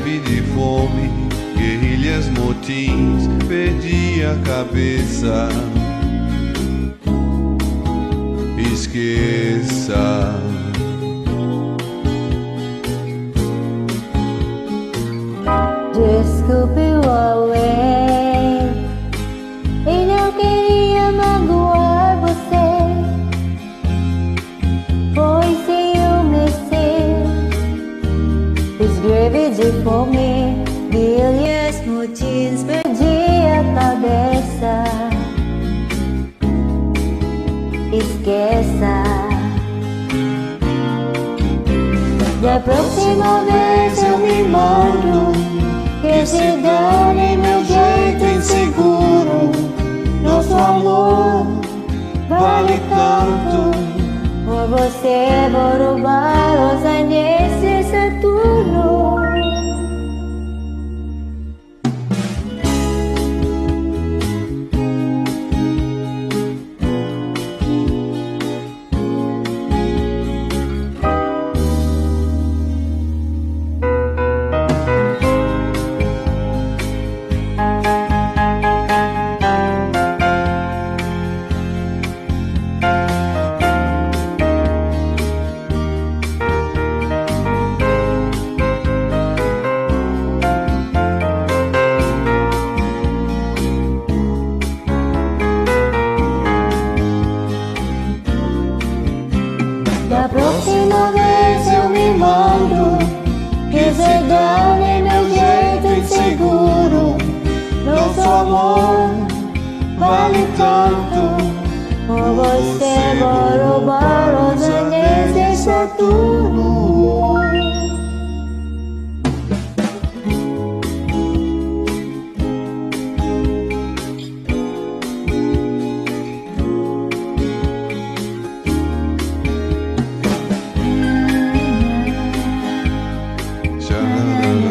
greve de fome, guerrilhas, motins. Perdi a cabeça. Esqueça. Desculpe o de fome Guilhas, motins Perdi a cabeça Esqueça Da próxima vez eu me mando Que se dane meu jeito inseguro Nosso amor vale tanto. Por você vou roubar os anéis de Saturno Da próxima vez eu me mando. Que se dane meu jeito inseguro. Nosso amor vale tanto. Você moro para os anéis, deixa tudo. sha